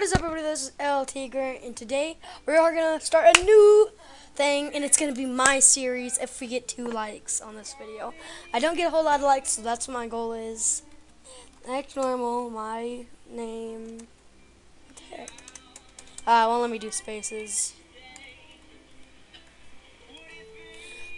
What is up everybody, this is L Tiger, and today we are going to start a new thing, and it's going to be my series if we get two likes on this video. I don't get a whole lot of likes, so that's what my goal is. Act normal, my name, heck. Uh, won't let me do spaces.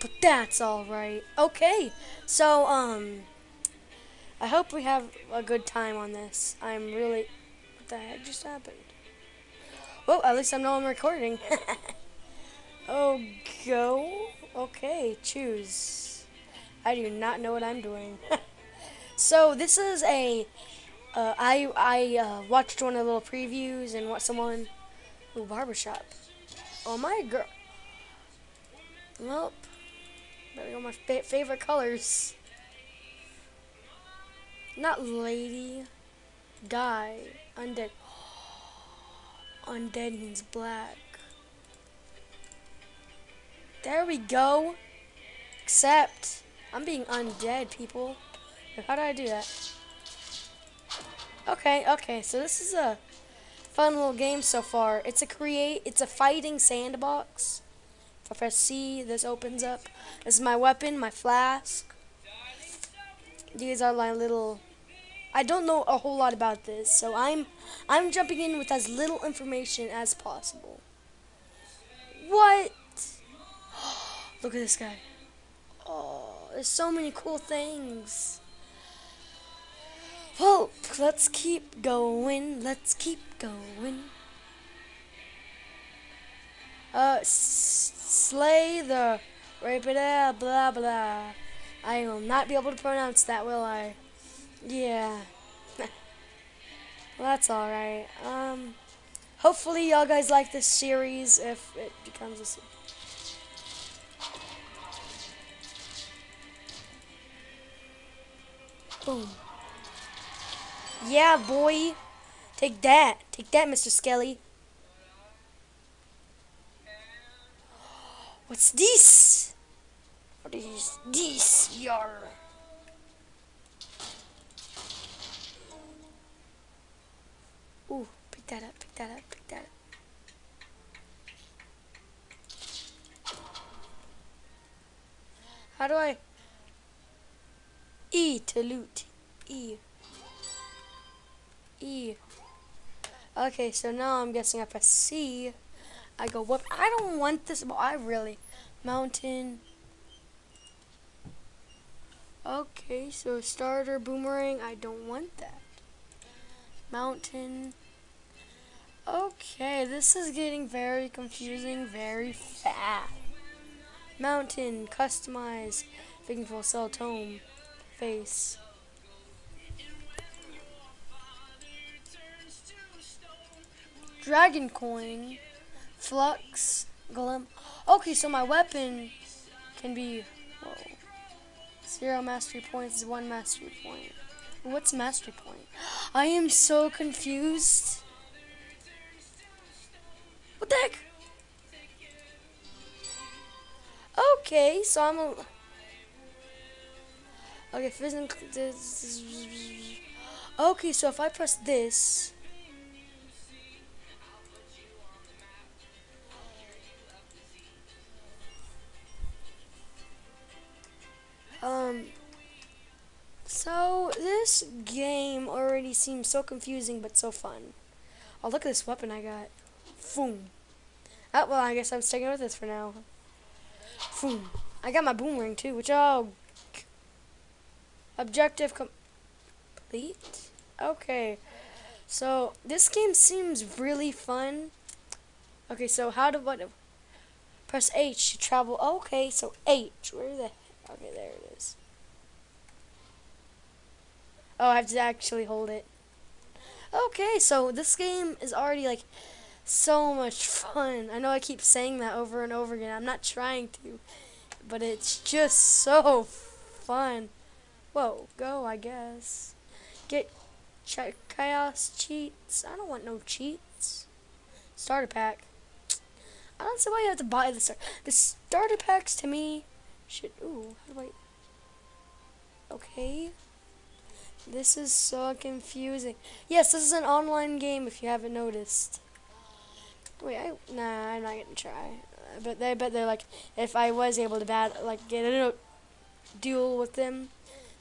But that's alright. Okay, so, um, I hope we have a good time on this. I'm really the heck just happened? Well, at least I know I'm recording. oh, go. Okay, choose. I do not know what I'm doing. so this is a. Uh, I I uh, watched one of the little previews and what someone. Ooh, barbershop. Oh my girl. Nope. Better go my fa favorite colors. Not lady. Guy. Undead. Undead means black. There we go. Except, I'm being undead, people. How do I do that? Okay, okay, so this is a fun little game so far. It's a create, it's a fighting sandbox. If I press C, this opens up. This is my weapon, my flask. These are my little I don't know a whole lot about this, so I'm I'm jumping in with as little information as possible. What? Look at this guy. Oh, there's so many cool things. Well, let's keep going. Let's keep going. Uh, slay the blah blah blah. I will not be able to pronounce that, will I? Yeah. well, that's alright. Um, hopefully y'all guys like this series if it becomes a Boom. Yeah, boy. Take that. Take that, Mr. Skelly. What's this? What is this, yar? That up, pick that up, pick that up. How do I? E to loot. E. E. Okay, so now I'm guessing I C, I go, what? I don't want this, but I really. Mountain. Okay, so starter boomerang, I don't want that. Mountain. Okay, this is getting very confusing very fast. Mountain, customize, thinking for cell tone, face. Dragon coin, flux, glim. Okay, so my weapon can be whoa, zero mastery points, is one mastery point. What's mastery point? I am so confused. What the heck? Okay, so I'm a... Okay. Okay, so if I press this... Um, so, this game already seems so confusing but so fun. Oh, look at this weapon I got. Boom. Oh, well, I guess I'm sticking with this for now. Boom. I got my boomerang too, which, oh. Objective complete? Okay. So, this game seems really fun. Okay, so how do what? Press H to travel. Okay, so H. Where the? Okay, there it is. Oh, I have to actually hold it. Okay, so this game is already like so much fun. I know I keep saying that over and over again. I'm not trying to, but it's just so fun. Whoa, go, I guess. Get chaos cheats. I don't want no cheats. Starter pack. I don't see why you have to buy the start. The starter packs to me should. Ooh, how do I? Okay. This is so confusing. Yes, this is an online game if you haven't noticed. Wait, I, nah, I'm not gonna try. But they, but they're like, if I was able to bat, like get a duel with them,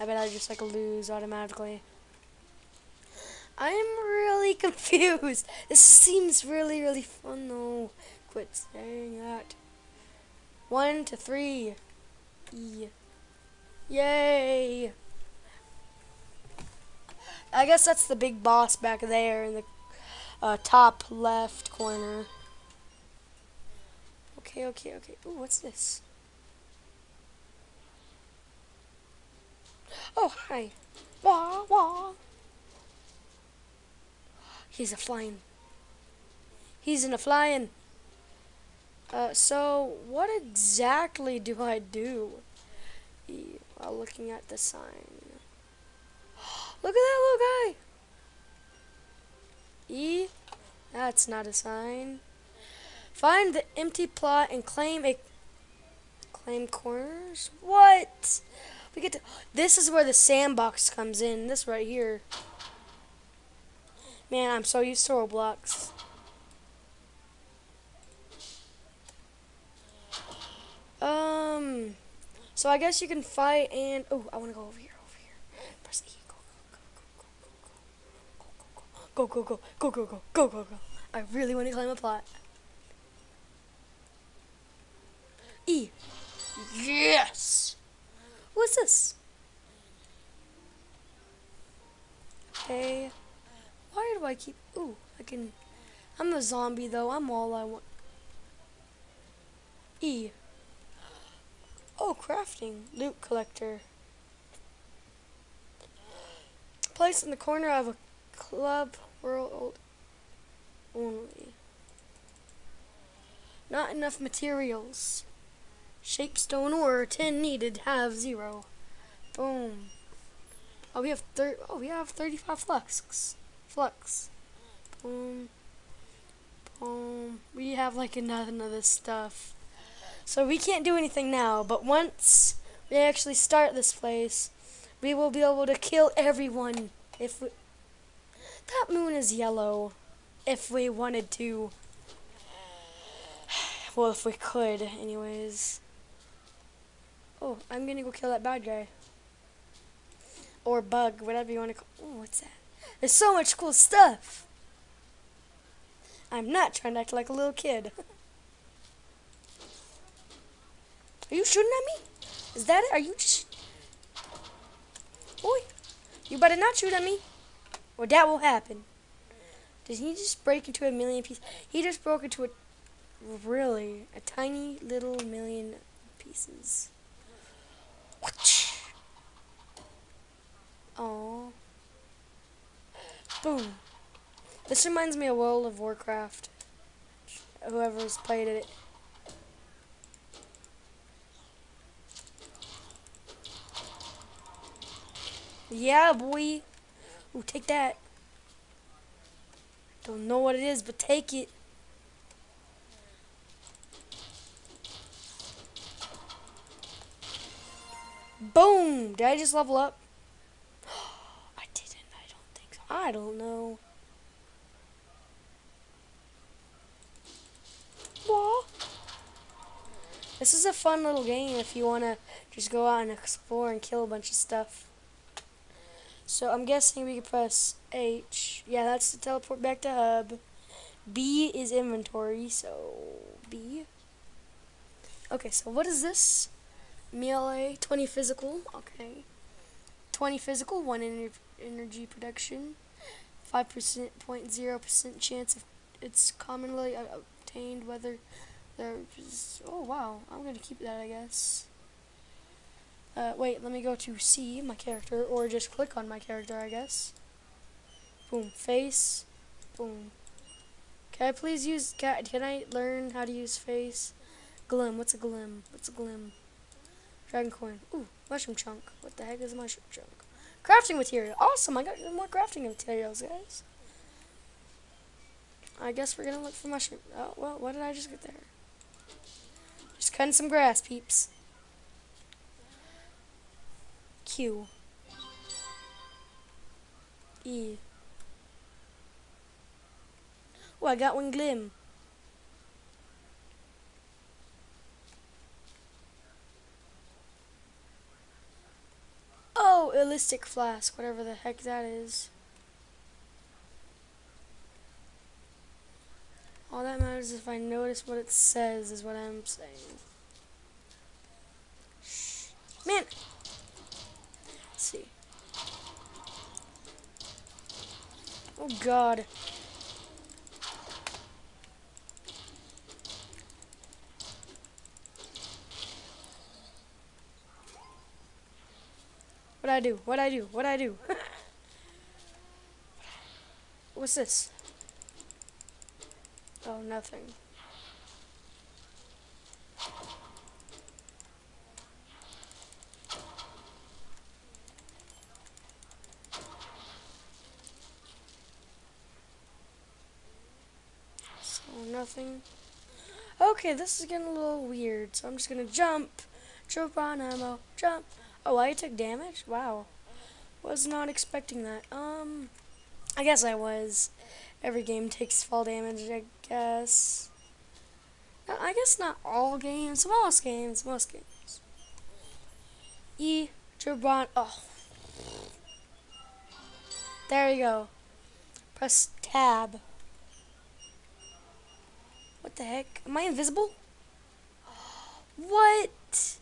I bet I'd just like lose automatically. I'm really confused. This seems really, really fun though. Quit saying that. One to three. E. Yay! I guess that's the big boss back there in the uh, top left corner. Okay, okay, okay. Ooh, what's this? Oh, hi. Wah, wah. He's a flying. He's in a flying. Uh, so, what exactly do I do while looking at the sign? Look at that little guy! That's not a sign. Find the empty plot and claim a... Claim corners? What? We get to... This is where the sandbox comes in. This right here. Man, I'm so used to Roblox. Um, so I guess you can fight and oh, I want to go over here, over here. Press E. Go, go, go, go, go, go, go, go, go, go, go, go, go. I really want to climb a plot. E. Yes. What's this? Okay. Why do I keep? Ooh, I can. I'm a zombie though. I'm all I want. E. Oh, crafting. Loot collector. Place in the corner of a club world only. Not enough materials. Shapestone ore, 10 needed, have zero. Boom. Oh, we have thir oh, we have 35 flux. Flux. Boom. Boom. We have like enough of this stuff. So we can't do anything now, but once we actually start this place, we will be able to kill everyone if we... That moon is yellow. If we wanted to. Well, if we could, anyways. Oh, I'm gonna go kill that bad guy. Or bug, whatever you want to call Oh, what's that? There's so much cool stuff! I'm not trying to act like a little kid. Are you shooting at me? Is that it? Are you just... Boy, you better not shoot at me. Or that will happen. Did he just break into a million pieces? He just broke into a... Really? A tiny little million pieces. Oh. Boom. This reminds me of World of Warcraft. Whoever's played it Yeah, boy. Ooh, take that. Don't know what it is, but take it. Boom! Did I just level up? I didn't. I don't think so. I don't know. Wah. This is a fun little game if you want to just go out and explore and kill a bunch of stuff. So I'm guessing we can press H. Yeah, that's to teleport back to hub. B is inventory, so B. Okay, so what is this? Melee, 20 physical, okay. 20 physical, 1 ener energy production, 5% 0.0% chance of it's commonly obtained whether there's, oh wow, I'm to keep that I guess. Uh, wait, let me go to see my character, or just click on my character, I guess. Boom, face, boom. Can I please use, can, can I learn how to use face? Glim, what's a glim? What's a glim? Dragon coin. Ooh, mushroom chunk. What the heck is a mushroom chunk? Crafting material. Awesome, I got more crafting materials, guys. I guess we're gonna look for mushroom. Oh, well, what did I just get there? Just cutting some grass, peeps. Q. E. Oh, I got one glim. Oh, illistic flask, whatever the heck that is. All that matters is if I notice what it says, is what I'm saying. Shh. Man! Let's see. Oh god. What I do? What I do? What I do? What's this? Oh, nothing. So, nothing. Okay, this is getting a little weird, so I'm just gonna jump. Jump on ammo. Jump. Oh, I took damage? Wow. Was not expecting that. Um, I guess I was. Every game takes fall damage, I guess. I guess not all games. Most games. Most games. E. Jabron. Oh. There you go. Press tab. The heck? Am I invisible? What?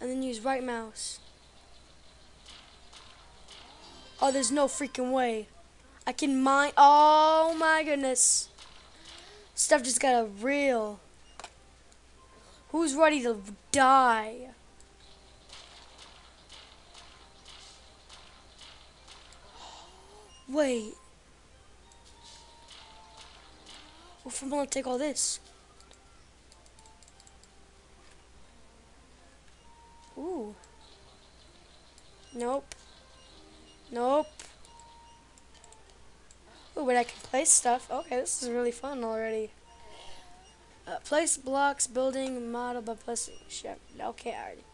And then use right mouse. Oh, there's no freaking way. I can mine. Oh my goodness. Stuff just got a real. Who's ready to die? Wait. Well, if I'm gonna take all this. Ooh. Nope. Nope. Ooh, but I can place stuff. Okay, this is really fun already. Uh, place blocks, building, model by placing ship. Okay, already.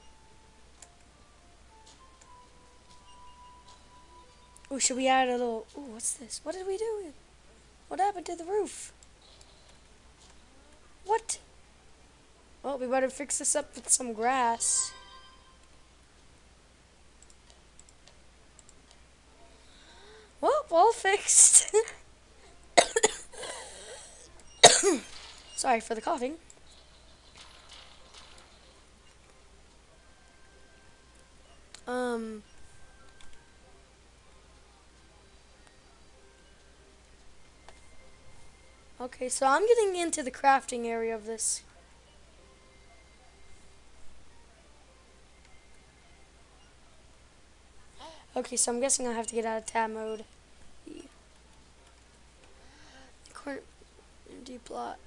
Ooh, should we add a little... Ooh, what's this? What did we do? What happened to the roof? What? Well, we better fix this up with some grass. Well, all fixed. Sorry for the coughing. Um. Okay, so I'm getting into the crafting area of this. Okay, so I'm guessing I'll have to get out of tab mode. Corner, empty plot.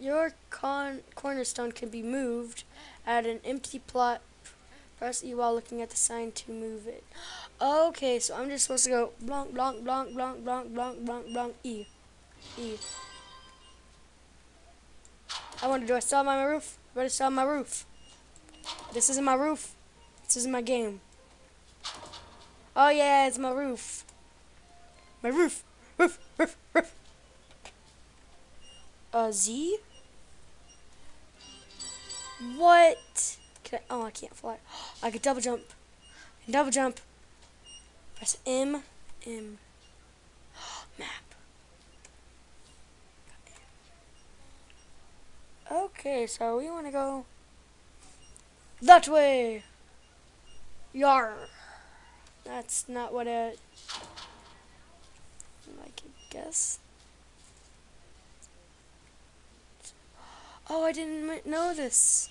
Your con cornerstone can be moved. Add an empty plot. Press E while looking at the sign to move it. Okay, so I'm just supposed to go blank, blank, blank, blank, blank, blank, blank, blank, E. E. I wonder, do I still have my roof? Do I still have my roof? This isn't my roof. This isn't my game. Oh yeah, it's my roof. My roof. Roof, roof, roof. Uh, Z? What? I, oh, I can't fly. I can double jump. I double jump. Press M, M. Map. Okay, so we want to go that way. Yar. That's not what I, I guess. Oh, I didn't know this.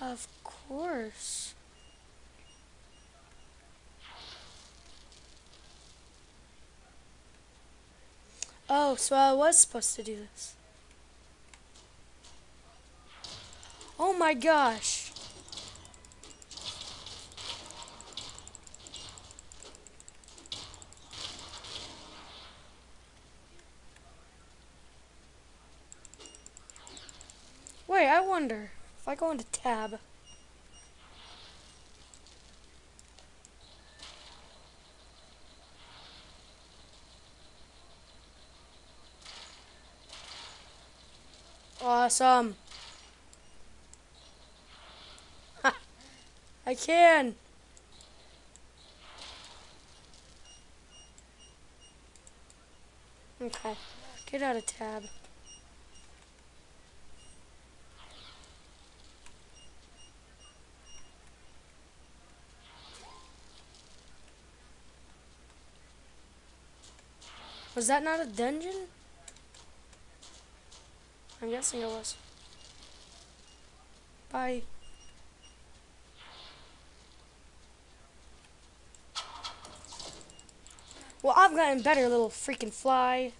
Of course. Oh, so I was supposed to do this. Oh my gosh. Wait, I wonder if I go into tab. Awesome. I can. Okay. Get out of tab. Was that not a dungeon? I'm guessing it was. Bye. Well, I've gotten better, little freaking fly.